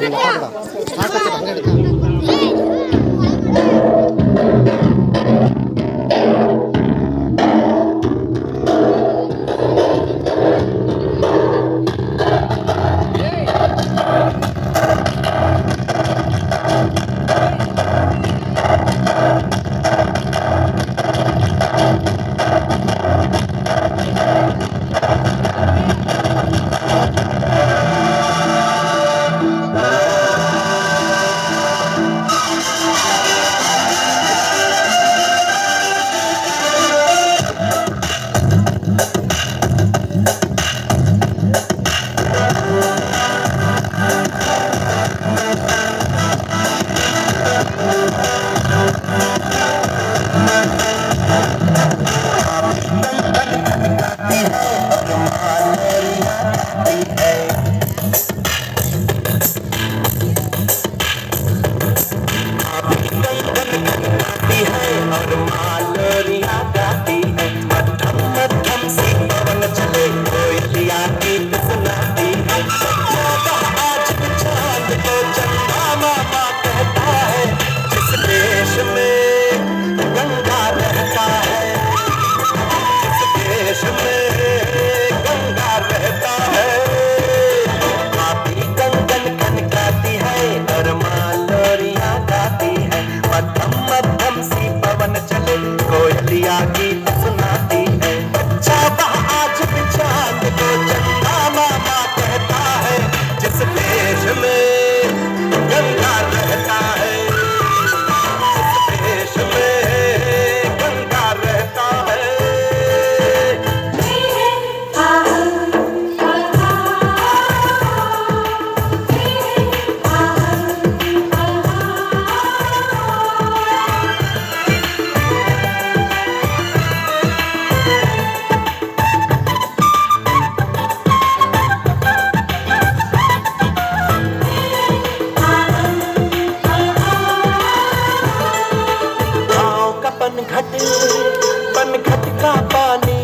なきゃ पान खटका पानी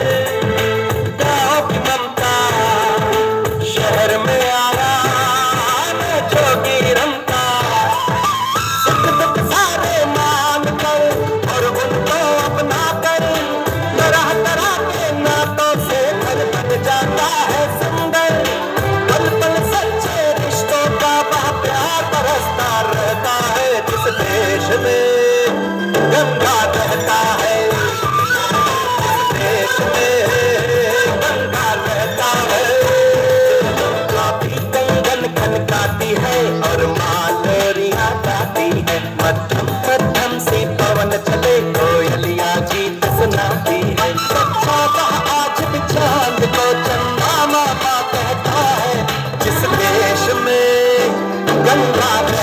Yeah. cantado